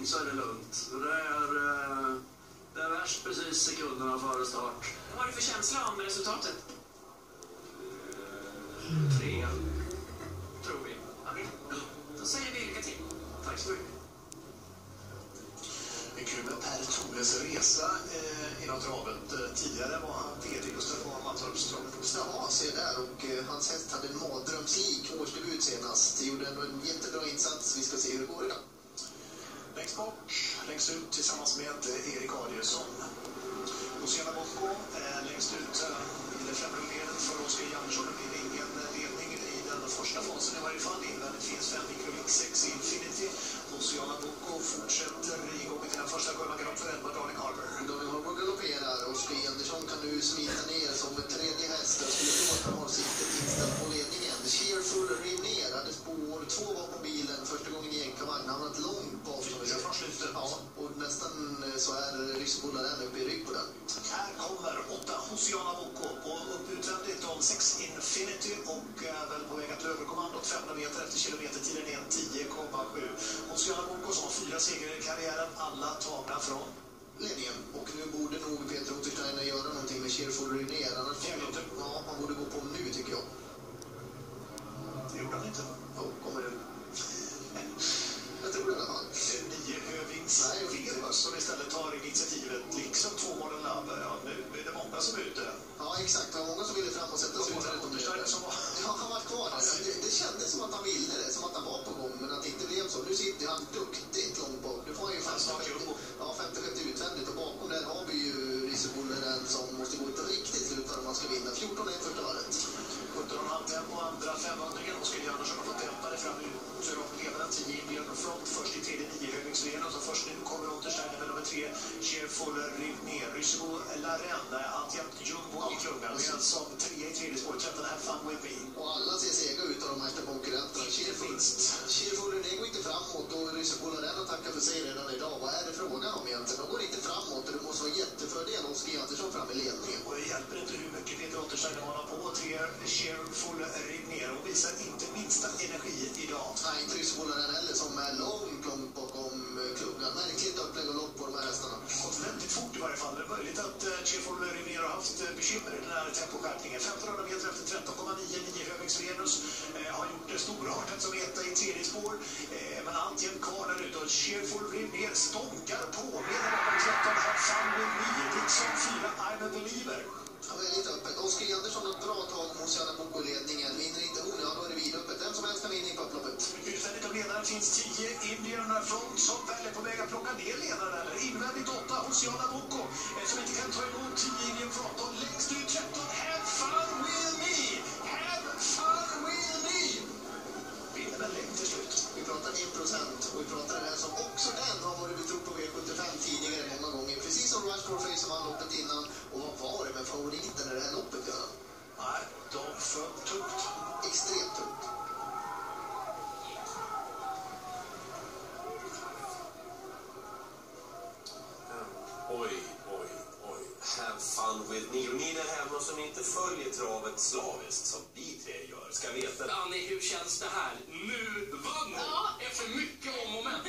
igång så är det lugnt. Det är, eh, det är värst precis sekunderna före start. Vad har du för känsla om resultatet? Tre, tror vi. Då säger vi lycka till. Tack så mycket. Det är kul med Per Toves resa eh, inom travet. Eh, tidigare var han VD på Stödbarn Mantorpstravet. Ja, se där. Och eh, hans häst hade en mardrömslik årsdebut senast. Gjorde ändå en jättebra insats. Vi ska se hur det går idag. Längst bort, längst ut tillsammans med eh, Erik Adielsson. Luciana Bocco eh, längst ut eh, i det främre ledet för Oskar Jansson. Det blir ingen eh, ledning i den första fasen i varje fall. Invändigt finns fem Microlink 6 Infinity. Luciana Bocco fortsätter igång till den första kurvan för Edward Darling Harbour. Daniel Harbour galopperar. Oskar Jansson kan nu smita ner som en tredje häst. Jag skulle tro att han har siktet inställt på ledningen. Cheerful Riner hade spår två bakom första gången i enkavagn. Han har ett långt bak. Fyra från slutet. Ja, och nästan eh, så är Ryssbola den uppe i rygg på den. Här kommer åtta Hosiana Boko på upp utvändigt om 6 Infinity och väl på väg att överkommandot 500 meter efter kilometertiden är 10,7. Hosiana Boko som har fyra segrar i karriären, alla tagna från ledningen. Och nu borde nog Peter Ottersteiner göra någonting med Cheerful Riner. Annars ja, han borde gå på nu tycker jag. Som är ute. Ja, exakt. Det var många som ville fram och sätta sig Och utan Ottersteiner som var... Ja, han var kvar där. Det, det kändes som att han ville det, som att han var på gång, men att det inte blev så. Nu sitter han duktigt långt bak. Nu får han ju Han snart 50 jumbo. ja, 50 utvändigt och bakom den har vi ju Rissebulleren som måste gå ett riktigt slut för om man ska vinna. 14 är första varvet. 17,5 tempo, andra 500 Oskar Andersson har fått det fram ut. Ledaren 10 Indian Front, först i tredje 9 Hövingsveden och så först nu kommer Untersteiner med nummer 3 Cheerful Rivner. Ryssebo Laren, alltjämt jumbo i klungan, medan som trea i tredje spåret 13 Have Fun With Me. Och alla ser sega ut av de här konkurrenterna. Cheerful René går inte framåt och Rissebulleren har tackat för sig redan idag. Vad är det frågan om egentligen? De går inte framåt och det måste vara jättefördel om Oskar Andersson fram i ledningen. Och det hjälper inte hur mycket Peter Untersteiner håller på. 3 Cheerful Rivner och visar inte minsta energi idag. Nej, inte Rissebulleren heller som är långt, långt bakom eh, klubban. Märkligt upplägg och lopp på de här hästarna. gått väldigt fort i varje fall. Det är möjligt att eh, uh, Rimér har haft eh, bekymmer i den här temposkärpningen. 1500 meter efter 13,99 Höviks Venus eh, har gjort det storartat som etta i tredje spår. Eh, men alltjämt kvar där ute och Rimér stånkar på medan han 13 Have Fun With 4 öppet. som Andersson har ett bra tag mot Luciana Boko-ledningen. Vinner inte hon, ja då är det vidöppet. Vem som helst kan vinna i upploppet. Utvändigt av ledaren finns 10 Indian Front som väl är på väg att plocka ner ledaren. Eller invändigt 8 Oceana Boko som inte kan ta emot 10 Indian Front. Och längst ut 13 här favoriten i det här loppet, Göran? Nej, de föll tungt. Extremt tungt. Oj, oj, oj. Have fun with me. Och ni där hemma som inte följer travet slaviskt som vi tre gör ska veta det. Annie, hur känns det här? Nu vann hon! Ja. Efter mycket om och men.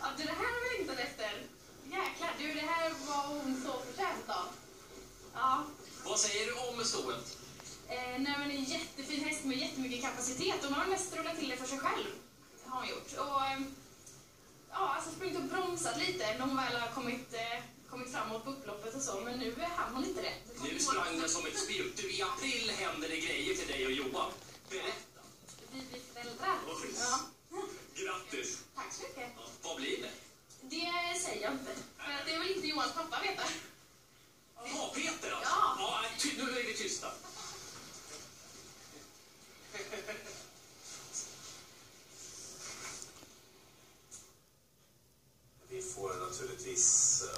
Ja, du, det här har jag längtat efter. Jäklar, du, det här var hon så förtjänt av. Ja, Vad säger du om stoet? eh, nej, men en jättefin häst med jättemycket kapacitet. Hon har mest rullat till det för sig själv. Har hon gjort. Och, eh, ja, alltså sprungit och bromsat lite när hon väl har kommit, eh, kommit framåt på upploppet och så. Men nu hann hon inte det. Nu sprang den som ett spjut. Du, I april händer det grejer till dig och Johan. Berätta. Vi blir föräldrar. Oj. Ja. Grattis! Tack så mycket. Ja, vad blir det? Det säger jag inte. För det vill inte Johans pappa veta. this uh,